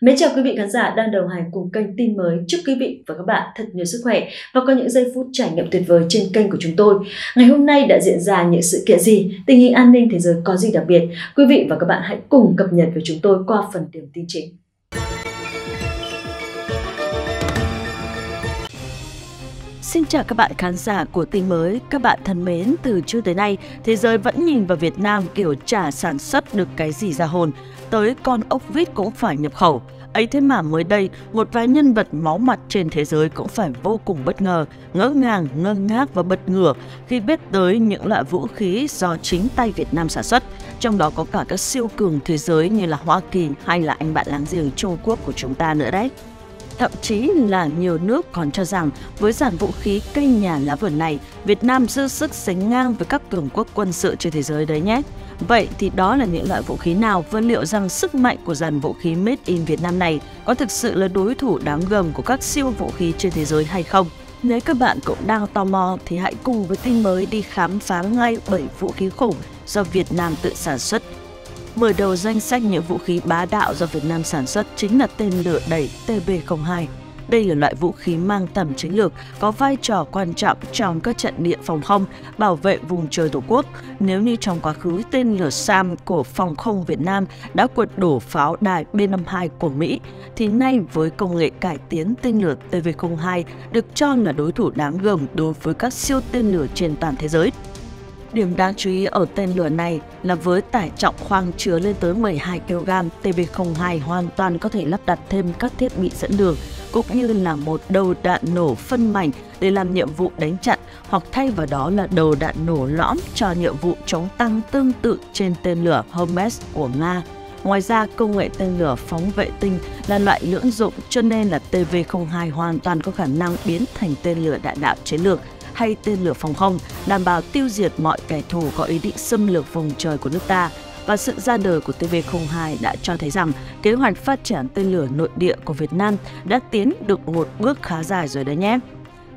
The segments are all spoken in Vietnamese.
Mến chào quý vị khán giả đang đồng hành cùng kênh tin mới. Chúc quý vị và các bạn thật nhiều sức khỏe và có những giây phút trải nghiệm tuyệt vời trên kênh của chúng tôi. Ngày hôm nay đã diễn ra những sự kiện gì, tình hình an ninh thế giới có gì đặc biệt? Quý vị và các bạn hãy cùng cập nhật với chúng tôi qua phần điểm tin chính. Xin chào các bạn khán giả của tin mới. Các bạn thân mến, từ trước tới nay, thế giới vẫn nhìn vào Việt Nam kiểu chả sản xuất được cái gì ra hồn, tới con ốc vít cũng phải nhập khẩu. Ấy thế mà mới đây, một vài nhân vật máu mặt trên thế giới cũng phải vô cùng bất ngờ, ngỡ ngàng, ngơ ngác và bật ngửa khi biết tới những loại vũ khí do chính tay Việt Nam sản xuất. Trong đó có cả các siêu cường thế giới như là Hoa Kỳ hay là anh bạn láng giềng Trung Quốc của chúng ta nữa đấy. Thậm chí là nhiều nước còn cho rằng với dàn vũ khí cây nhà lá vườn này, Việt Nam dư sức sánh ngang với các cường quốc quân sự trên thế giới đấy nhé. Vậy thì đó là những loại vũ khí nào và liệu rằng sức mạnh của dàn vũ khí Made in Việt Nam này có thực sự là đối thủ đáng gầm của các siêu vũ khí trên thế giới hay không? Nếu các bạn cũng đang tò mò thì hãy cùng với Thanh mới đi khám phá ngay 7 vũ khí khủng do Việt Nam tự sản xuất. Mở đầu danh sách những vũ khí bá đạo do Việt Nam sản xuất chính là tên lửa đẩy TB02. Đây là loại vũ khí mang tầm chiến lược, có vai trò quan trọng trong các trận địa phòng không, bảo vệ vùng trời Tổ quốc. Nếu như trong quá khứ tên lửa SAM của phòng không Việt Nam đã quật đổ pháo đài B-52 của Mỹ, thì nay với công nghệ cải tiến tên lửa TV-02 được cho là đối thủ đáng gờm đối với các siêu tên lửa trên toàn thế giới. Điểm đáng chú ý ở tên lửa này là với tải trọng khoang chứa lên tới 12 kg, TB02 hoàn toàn có thể lắp đặt thêm các thiết bị dẫn đường cũng như là một đầu đạn nổ phân mảnh để làm nhiệm vụ đánh chặn hoặc thay vào đó là đầu đạn nổ lõm cho nhiệm vụ chống tăng tương tự trên tên lửa Hermes của Nga. Ngoài ra, công nghệ tên lửa phóng vệ tinh là loại lưỡng dụng cho nên là TV-02 hoàn toàn có khả năng biến thành tên lửa đạn đạo chiến lược hay tên lửa phòng không, đảm bảo tiêu diệt mọi kẻ thù có ý định xâm lược vùng trời của nước ta. Và sự ra đời của TV02 đã cho thấy rằng kế hoạch phát triển tên lửa nội địa của Việt Nam đã tiến được một bước khá dài rồi đấy nhé.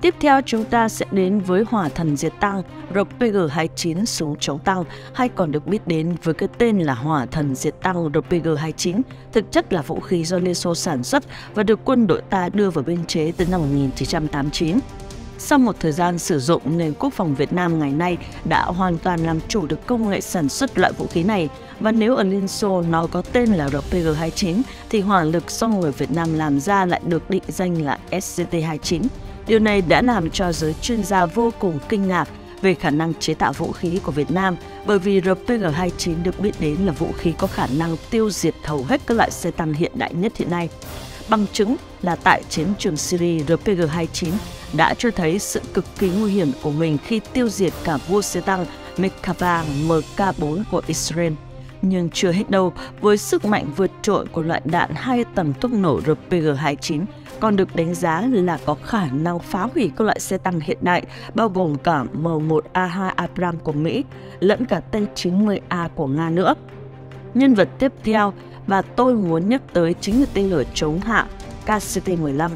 Tiếp theo chúng ta sẽ đến với hỏa thần diệt tăng RPG-29 súng chống tăng hay còn được biết đến với cái tên là hỏa thần diệt tăng RPG-29 thực chất là vũ khí do Liên Xô sản xuất và được quân đội ta đưa vào biên chế từ năm 1989. Sau một thời gian sử dụng, nền quốc phòng Việt Nam ngày nay đã hoàn toàn làm chủ được công nghệ sản xuất loại vũ khí này. Và nếu ở Liên Xô nó có tên là RPG-29, thì hỏa lực do người Việt Nam làm ra lại được định danh là SCT-29. Điều này đã làm cho giới chuyên gia vô cùng kinh ngạc về khả năng chế tạo vũ khí của Việt Nam bởi vì RPG-29 được biết đến là vũ khí có khả năng tiêu diệt hầu hết các loại xe tăng hiện đại nhất hiện nay. Bằng chứng là tại chiến trường Syria, RPG-29 đã cho thấy sự cực kỳ nguy hiểm của mình khi tiêu diệt cả vua xe tăng Merkava MK4 của Israel. Nhưng chưa hết đâu, với sức mạnh vượt trội của loại đạn hai tầng thuốc nổ RPG-29 còn được đánh giá là có khả năng phá hủy các loại xe tăng hiện đại, bao gồm cả M1A2 Abrams của Mỹ lẫn cả T-90A của Nga nữa. Nhân vật tiếp theo và tôi muốn nhắc tới chính là tên lửa chống hạm KCT-15.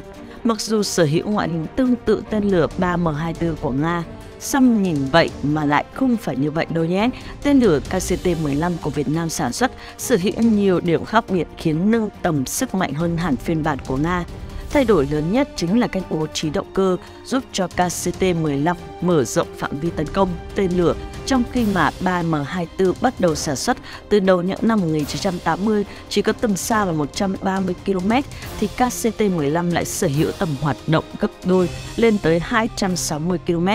Mặc dù sở hữu ngoại hình tương tự tên lửa 3M24 của Nga, Xăm nhìn vậy mà lại không phải như vậy đâu nhé. Tên lửa KCT-15 của Việt Nam sản xuất sở hữu nhiều điểm khác biệt khiến nâng tầm sức mạnh hơn hẳn phiên bản của Nga. Thay đổi lớn nhất chính là cách bố trí động cơ giúp cho KCT-15 mở rộng phạm vi tấn công, tên lửa trong khi mà 3M24 bắt đầu sản xuất từ đầu những năm 1980 chỉ có tầm xa là 130 km thì KCT-15 lại sở hữu tầm hoạt động gấp đôi lên tới 260 km.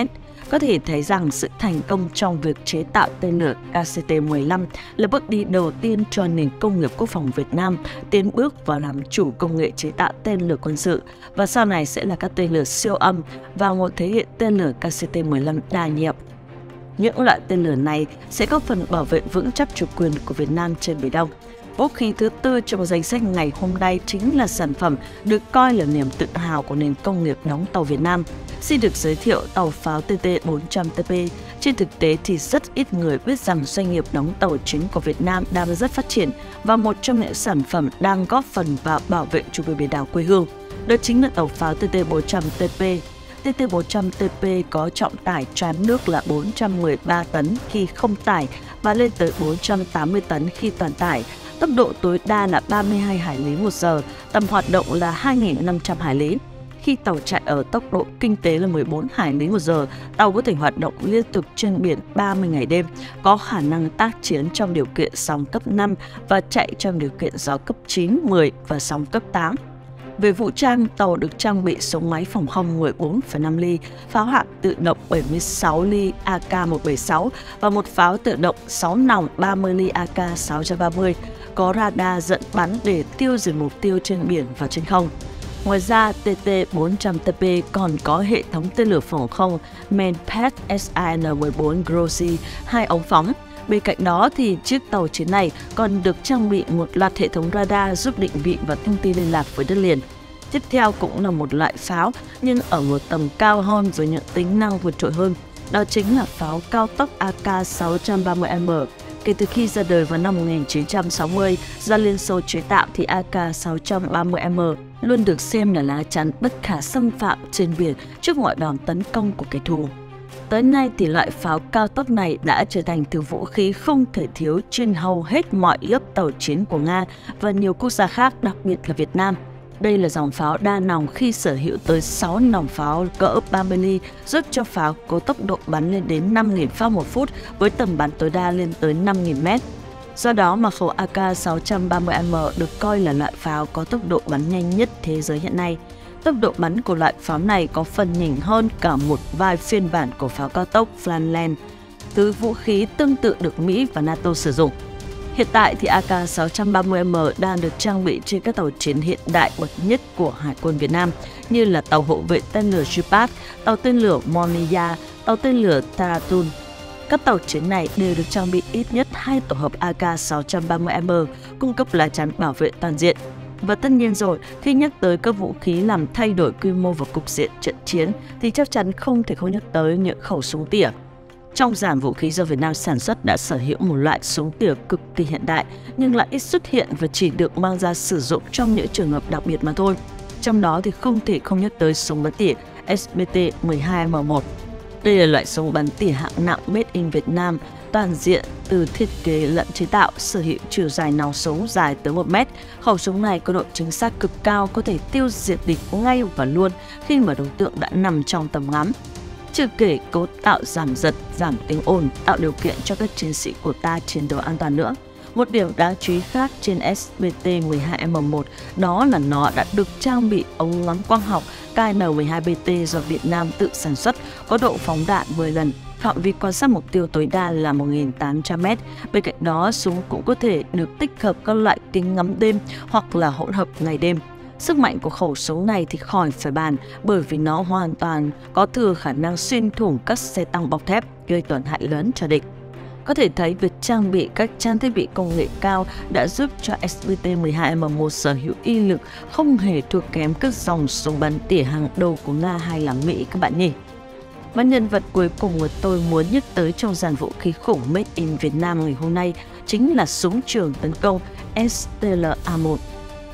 Có thể thấy rằng sự thành công trong việc chế tạo tên lửa KCT-15 là bước đi đầu tiên cho nền công nghiệp quốc phòng Việt Nam tiến bước vào làm chủ công nghệ chế tạo tên lửa quân sự và sau này sẽ là các tên lửa siêu âm và một thế hệ tên lửa KCT-15 đa nhiệm. Những loại tên lửa này sẽ góp phần bảo vệ vững chắc chủ quyền của Việt Nam trên Biển Đông. Vũ khí thứ tư trong danh sách ngày hôm nay chính là sản phẩm được coi là niềm tự hào của nền công nghiệp đóng tàu Việt Nam. Xin được giới thiệu tàu pháo TT400TP. Trên thực tế thì rất ít người biết rằng doanh nghiệp đóng tàu chính của Việt Nam đang rất phát triển và một trong những sản phẩm đang góp phần vào bảo vệ chủ quyền biển đảo quê hương. Đó chính là tàu pháo TT400TP TT400TP có trọng tải tràn nước là 413 tấn khi không tải và lên tới 480 tấn khi toàn tải tốc độ tối đa là 32 hải lý một giờ, tầm hoạt động là 2.500 hải lý. Khi tàu chạy ở tốc độ kinh tế là 14 hải lý một giờ, tàu có thể hoạt động liên tục trên biển 30 ngày đêm, có khả năng tác chiến trong điều kiện sóng cấp 5 và chạy trong điều kiện gió cấp 9, 10 và sóng cấp 8. Về vũ trang, tàu được trang bị súng máy phòng không 14,5 ly, pháo hạng tự động 76 ly AK-176 và một pháo tự động 6 nòng 30 ly AK-630, có radar dẫn bắn để tiêu diệt mục tiêu trên biển và trên không. Ngoài ra, TT-400TP còn có hệ thống tên lửa phòng không Manpad SIN-14 Grossi, hai ống phóng. Bên cạnh đó thì chiếc tàu chiến này còn được trang bị một loạt hệ thống radar giúp định vị và thông tin liên lạc với đất liền. Tiếp theo cũng là một loại pháo nhưng ở một tầm cao hơn với những tính năng vượt trội hơn. Đó chính là pháo cao tốc AK-630M Kể từ khi ra đời vào năm 1960, do Liên Xô chế tạo thì AK-630M luôn được xem là lá chắn bất khả xâm phạm trên biển trước mọi đòn tấn công của kẻ thù. Tới nay thì loại pháo cao tốc này đã trở thành thứ vũ khí không thể thiếu trên hầu hết mọi lớp tàu chiến của Nga và nhiều quốc gia khác, đặc biệt là Việt Nam. Đây là dòng pháo đa nòng khi sở hữu tới 6 nòng pháo cỡ 30 ly, giúp cho pháo có tốc độ bắn lên đến 5.000 pháo một phút với tầm bắn tối đa lên tới 5.000 mét. Do đó mà khẩu AK-630M được coi là loại pháo có tốc độ bắn nhanh nhất thế giới hiện nay. Tốc độ bắn của loại pháo này có phần nhỉnh hơn cả một vài phiên bản của pháo cao tốc Flanland, thứ vũ khí tương tự được Mỹ và NATO sử dụng. Hiện tại thì AK-630M đang được trang bị trên các tàu chiến hiện đại bậc nhất của Hải quân Việt Nam như là tàu hộ vệ tên lửa Jupat, tàu tên lửa Moniya, tàu tên lửa Taratun. Các tàu chiến này đều được trang bị ít nhất hai tổ hợp AK-630M cung cấp lá chắn bảo vệ toàn diện. Và tất nhiên rồi, khi nhắc tới các vũ khí làm thay đổi quy mô và cục diện trận chiến thì chắc chắn không thể không nhắc tới những khẩu súng tỉa trong giảm vũ khí do Việt Nam sản xuất đã sở hữu một loại súng tỉa cực kỳ hiện đại nhưng lại ít xuất hiện và chỉ được mang ra sử dụng trong những trường hợp đặc biệt mà thôi. Trong đó thì không thể không nhắc tới súng bắn tỉa SBT-12M1. Đây là loại súng bắn tỉa hạng nặng made in Việt Nam toàn diện từ thiết kế lẫn chế tạo, sở hữu chiều dài nòng súng dài tới 1 mét. Khẩu súng này có độ chính xác cực cao, có thể tiêu diệt địch ngay và luôn khi mà đối tượng đã nằm trong tầm ngắm. Chưa kể cấu tạo giảm giật, giảm tiếng ồn, tạo điều kiện cho các chiến sĩ của ta chiến đấu an toàn nữa. Một điểm đáng chú ý khác trên SBT-12M1 đó là nó đã được trang bị ống ngắm quang học KN-12BT do Việt Nam tự sản xuất, có độ phóng đạn 10 lần, phạm vi quan sát mục tiêu tối đa là 1.800m. Bên cạnh đó, súng cũng có thể được tích hợp các loại kính ngắm đêm hoặc là hỗn hợp ngày đêm. Sức mạnh của khẩu súng này thì khỏi phải bàn, bởi vì nó hoàn toàn có thừa khả năng xuyên thủng các xe tăng bọc thép, gây tổn hại lớn cho địch. Có thể thấy việc trang bị các trang thiết bị công nghệ cao đã giúp cho SBT-12M1 sở hữu y lực không hề thua kém các dòng súng bắn tỉa hàng đầu của Nga hay là Mỹ, các bạn nhỉ. Và nhân vật cuối cùng mà tôi muốn nhắc tới trong dàn vũ khí khủng Made in Việt Nam ngày hôm nay chính là súng trường tấn công STLA-1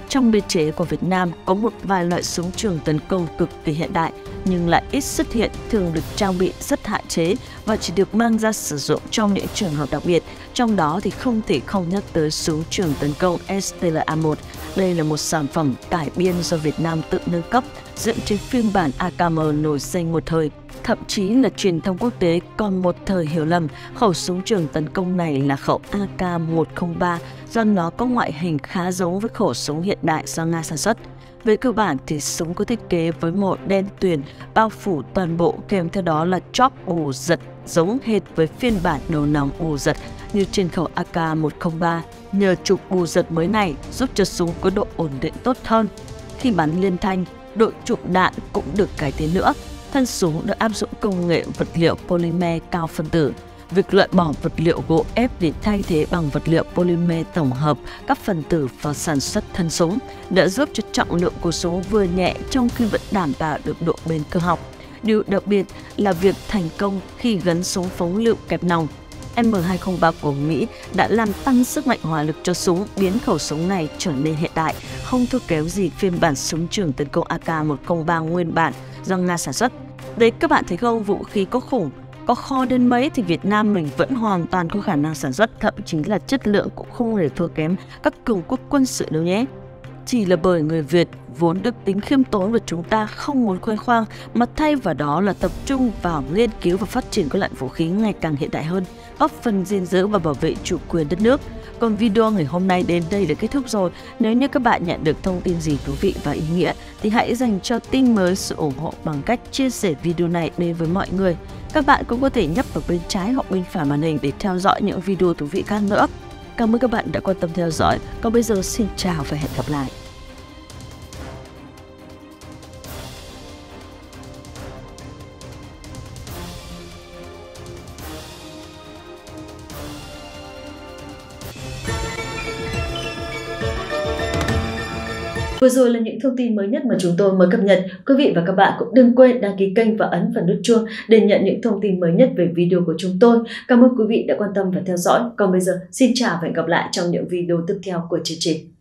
trong biên chế của Việt Nam có một vài loại súng trường tấn công cực kỳ hiện đại nhưng lại ít xuất hiện, thường được trang bị rất hạn chế và chỉ được mang ra sử dụng trong những trường hợp đặc biệt. Trong đó thì không thể không nhắc tới súng trường tấn công STLA-1. Đây là một sản phẩm cải biên do Việt Nam tự nâng cấp dựa trên phiên bản AKM nổi danh một thời, thậm chí là truyền thông quốc tế còn một thời hiểu lầm, khẩu súng trường tấn công này là khẩu AK-103 do nó có ngoại hình khá giống với khẩu súng hiện đại do Nga sản xuất. Về cơ bản thì súng có thiết kế với một đen tuyền, bao phủ toàn bộ, kèm theo đó là chóp ù giật giống hệt với phiên bản đầu nòng ù giật như trên khẩu AK-103. Nhờ trục bù giật mới này giúp cho súng có độ ổn định tốt hơn. Khi bắn liên thanh, độ trục đạn cũng được cải tiến nữa. Thân súng được áp dụng công nghệ vật liệu polymer cao phân tử việc loại bỏ vật liệu gỗ ép để thay thế bằng vật liệu polymer tổng hợp các phần tử vào sản xuất thân súng đã giúp cho trọng lượng của súng vừa nhẹ trong khi vẫn đảm bảo được độ bền cơ học. Điều đặc biệt là việc thành công khi gắn súng phóng lựu kẹp nòng. M203 của Mỹ đã làm tăng sức mạnh hỏa lực cho súng, biến khẩu súng này trở nên hiện đại, không thua kém gì phiên bản súng trường tấn công AK-103 nguyên bản do Nga sản xuất. Đấy các bạn thấy không, vũ khí có khủng có kho đến mấy thì Việt Nam mình vẫn hoàn toàn có khả năng sản xuất, thậm chí là chất lượng cũng không hề thua kém các cường quốc quân sự đâu nhé. Chỉ là bởi người Việt vốn được tính khiêm tốn và chúng ta không muốn khoe khoang mà thay vào đó là tập trung vào nghiên cứu và phát triển các loại vũ khí ngày càng hiện đại hơn, góp phần gìn giữ và bảo vệ chủ quyền đất nước. Còn video ngày hôm nay đến đây đã kết thúc rồi. Nếu như các bạn nhận được thông tin gì thú vị và ý nghĩa thì hãy dành cho tin mới sự ủng hộ bằng cách chia sẻ video này đến với mọi người. Các bạn cũng có thể nhấp vào bên trái hoặc bên phải màn hình để theo dõi những video thú vị khác nữa. Cảm ơn các bạn đã quan tâm theo dõi. Còn bây giờ xin chào và hẹn gặp lại. Vừa rồi là những thông tin mới nhất mà chúng tôi mới cập nhật. Quý vị và các bạn cũng đừng quên đăng ký kênh và ấn vào nút chuông để nhận những thông tin mới nhất về video của chúng tôi. Cảm ơn quý vị đã quan tâm và theo dõi. Còn bây giờ, xin chào và hẹn gặp lại trong những video tiếp theo của chương trình.